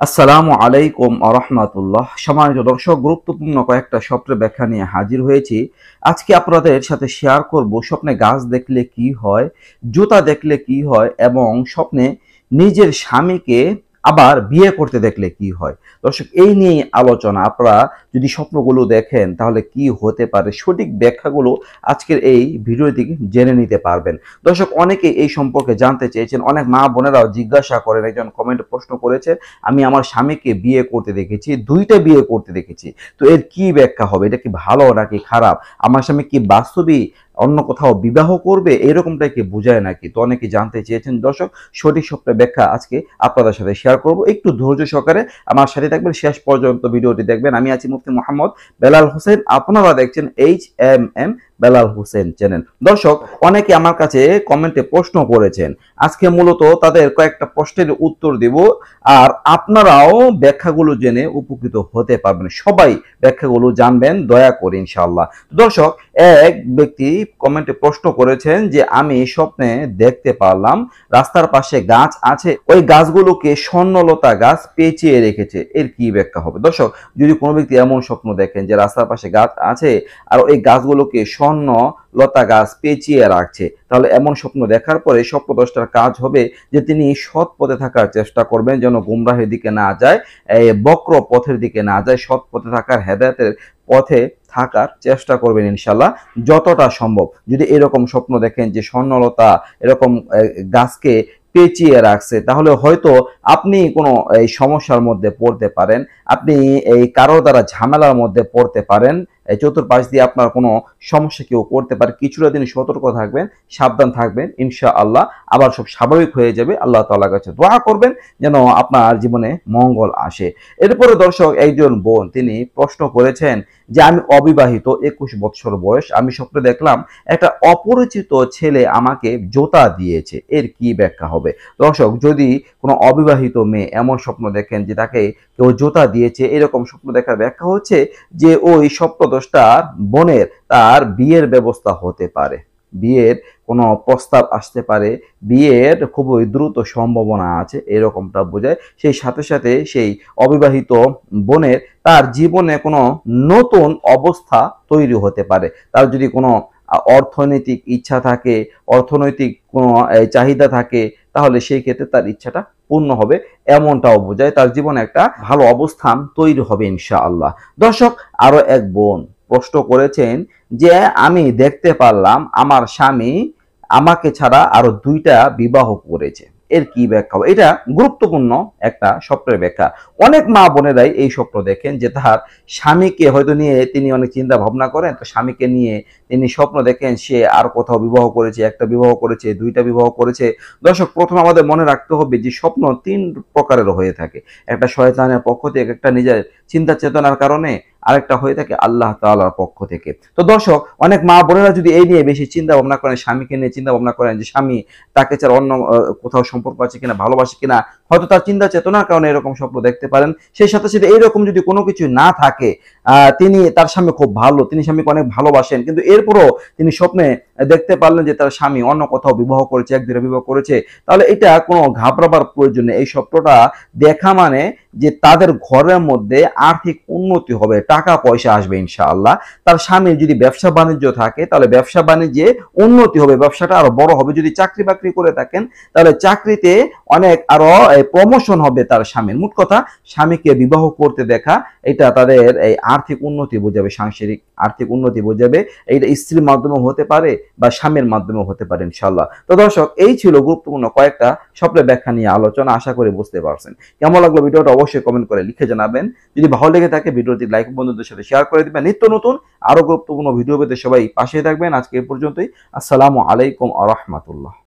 আসসালামু আলাইকুম আরহামাতুল্লাহ সম্মানিত দর্শক, গুরুত্বপূর্ণ কয়েকটা স্বপ্নের ব্যাখ্যা নিয়ে হাজির হয়েছি। আজকে আপনাদের সাথে শেয়ার করব স্বপ্নে গাছ দেখলে কি হয়, জুতা দেখলে কি হয় এবং স্বপ্নে নিজের স্বামীকে আবার বিয়ে করতে দেখলে কি হয়? দর্শক, এই নিয়ে আলোচনা। আপনারা যদি স্বপ্নগুলো দেখেন, তাহলে কি হতে পারে? সঠিক ব্যাখ্যাগুলো আজকের এই ভিডিও থেকে জেনে নিতে পারবেন। দর্শক অনেকে এই সম্পর্কে জানতে চেয়েছেন। অনেক মা বোনেরাও জিজ্ঞাসা করেন, একজন কমেন্ট প্রশ্ন করেছে, আমি আমার স্বামীকে বিয়ে করতে দেখেছি, দুইটা বিয়ে করতে দেখেছি, তো এর কি ব্যাখ্যা হবে? এটা কি ভালো নাকি খারাপ? আমার স্বামী কি বাস্তবিক অন্য কোথাও বিবাহ করবে এরকমটা কি বোঝায় নাকি? তো অনেকে জানতে চেয়েছেন। দর্শক, সঠিক সবটা ব্যাখ্যা আজকে আপনাদের সাথে শেয়ার করব। একটু ধৈর্য সহকারে আমার সাথে থাকবেন। শেষ পর্যন্ত ভিডিওটি দেখবেন। আমি আছি মুফতি মোহাম্মদ বেলাল হোসেন। আপনারা দেখছেন H M M Belal Hossain channel দর্শক, অনেকে আমার কাছে কমেন্টে প্রশ্ন করেছেন। আজকে মূলত তাদের কয়েকটা প্রশ্নের উত্তর দেব, আর আপনারাও ব্যাখ্যাগুলো জেনে উপকৃত হতে পারবেন। সবাই ব্যাখ্যাগুলো জানবেন, দয়া করে ইনশাআল্লাহ। দর্শক, এক ব্যক্তি কমেন্টে প্রশ্ন করেছেন যে, আমি স্বপ্নে দেখতে পারলাম, রাস্তার পাশে গাছ আছে, ওই গাছগুলোকে স্বর্ণলতা গাছ পেঁচিয়ে রেখেছে। এর কি ব্যাখ্যা হবে? দর্শক, যদি কোনো ব্যক্তি এমন স্বপ্ন দেখেন যে, রাস্তার পাশে গাছ আছে, আর ওই গাছগুলোকে স্বর্ণ লতা গাছ পেঁচিয়ে রাখছে। তাহলে এমন স্বপ্ন দেখার পরে স্বপ্নদষ্টার কাজ হবে যে তিনি সৎ পথে থাকার চেষ্টা করবেন, যেন গুমরাহের দিকে না যায় বক্র পথের দিকে না যায়, সৎ পথে থাকার হেদায়তের পথে থাকার চেষ্টা করবেন ইনশাল্লাহ যতটা সম্ভব। যদি এরকম স্বপ্ন দেখেন যে স্বর্ণলতা এরকম গাছকে পেঁচিয়ে রাখছে, তাহলে হয়তো আপনি কোনো, এই সমস্যার মধ্যে পড়তে পারেন, আপনি এই কারোর দ্বারা ঝামেলার মধ্যে পড়তে পারেন চতুর্পাশ দিয়ে আপনার কোনো সমস্যা কেউ করতে পারে, কিছুটা দিন সতর্ক থাকবেন, সাবধান থাকবেন ইনশা আল্লাহ আবার সব স্বাভাবিক হয়ে যাবে, আল্লাহ তাআলার কাছে দোয়া করবেন যেন আপনার জীবনে মঙ্গল আসে। এরপরে দর্শক, একজন বোন, তিনি প্রশ্ন করেছেন যে আমি অবিবাহিত, একুশ বৎসর বয়স, আমি স্বপ্নে দেখলাম একটা অপরিচিত ছেলে আমাকে জোতা দিয়েছে। এর কি ব্যাখ্যা হবে? দর্শক, যদি কোনো অবিবাহিত মেয়ে এমন স্বপ্ন দেখেন যে তাকে কেউ জোতা দিয়েছে, এরকম স্বপ্ন দেখার ব্যাখ্যা হচ্ছে যে ওই স্বপ্নদোষটার বোনের, তার বিয়ের ব্যবস্থা হতে পারে। বিয়ের কোনো প্রস্তাব আসতে পারে। বিয়ের খুবই দ্রুত সম্ভাবনা আছে, এরকমটা বোঝায়। সেই সাথে সাথে সেই অবিবাহিত বোনের তার জীবনে কোনো নতুন অবস্থা তৈরি হতে পারে। তার যদি কোনো অর্থনৈতিক ইচ্ছা থাকে, অর্থনৈতিক কোনো চাহিদা থাকে, তাহলে সেই ক্ষেত্রে তার ইচ্ছাটা পূর্ণ হবে, এমনটাও বোঝায়। তার জীবনে একটা ভালো অবস্থান তৈরি হবে ইনশাআল্লাহ। দর্শক, আরও এক বোন। প্রশ্ন করেছেন যে আমি দেখতে পারলাম আমার স্বামী আমাকে ছাড়া আরও দুইটা বিবাহ করেছে। এর কি ব্যাখ্যা? এটা গুরুত্বপূর্ণ একটা স্বপ্নের ব্যাখ্যা। অনেক মা বোনেরাই এই স্বপ্ন দেখেন যে তার স্বামীকে হয়তো নিয়ে তিনি অনেক চিন্তা ভাবনা করেন, তো স্বামীকে নিয়ে তিনি স্বপ্ন দেখেন সে আর কোথাও বিবাহ করেছে, একটা বিবাহ করেছে, দুইটা বিবাহ করেছে। দর্শক, প্রথম আমাদের মনে রাখতে হবে যে স্বপ্ন তিন প্রকারের হয়ে থাকে। একটা শয়তানের পক্ষ থেকে, একটা নিজের চিন্তা চেতনার কারণে আরেকটা হয়ে থাকে আল্লাহ তাআলার পক্ষ থেকে। তো দর্শক, অনেক মা বোনেরা যদি এই নিয়ে বেশি চিন্তা ভাবনা করেন, স্বামীকে নিয়ে চিন্তা ভাবনা করেন যে, স্বামী, তাকে ছাড়া অন্য কোথাও সম্পর্ক আছে কিনা, ভালোবাসে কিনা? হয়তো তার চিন্তা চেতনার কারণে এরকম স্বপ্ন দেখতে পারেন। সেই সাথে সাথে এইরকম যদি কোনো কিছু না থাকে তিনি, তার স্বামী খুব ভালো, তিনি স্বামীকে অনেক ভালোবাসেন, কিন্তু এরপরও তিনি স্বপ্নে দেখতে পারলেন যে তার স্বামী অন্য কোথাও বিবাহ করেছে এক বিবাহ করেছে। তাহলে এটা কোনো ঘাবড়াবার প্রয়োজন নেই। এই স্বপ্নটা দেখা মানে যে তাদের ঘরের মধ্যে আর্থিক উন্নতি হবে, টাকা পয়সা আসবে ইনশাআল্লাহ। তার স্বামীর যদি ব্যবসা বাণিজ্য থাকে, তাহলে ব্যবসা বাণিজ্যে উন্নতি হবে, ব্যবসাটা আরও বড় হবে। যদি চাকরি বাকরি করে থাকেন, তাহলে চাকরিতে অনেক আরও প্রমোশন হবে তার স্বামীর। মোট কথা, স্বামীকে বিবাহ করতে দেখা, এটা তাদের এই আর্থিক উন্নতি বোঝাবে, সাংসারিক আর্থিক উন্নতি বোঝাবে, এইটা স্ত্রীর মাধ্যমে হতে পারে বা স্বামীর মাধ্যমে হতে পারে ইনশাল্লাহ তো দর্শক, এই ছিল গুরুত্বপূর্ণ কয়েকটা স্বপ্নের ব্যাখ্যা নিয়ে আলোচনা, আশা করি বুঝতে পারছেন। কেমন লাগল ভিডিওটা অবশ্যই কমেন্ট করে লিখে জানাবেন। যদি ভালো লেগে থাকে ভিডিওটি লাইক বন্ধুদের সাথে শেয়ার করে দিবেন। নিত্য নতুন আরও গুরুত্বপূর্ণ ভিডিও পেতে সবাই পাশে থাকবেন। আজকে এ পর্যন্তই। আসসালামু আলাইকুম আ রহমতুল্লাহ।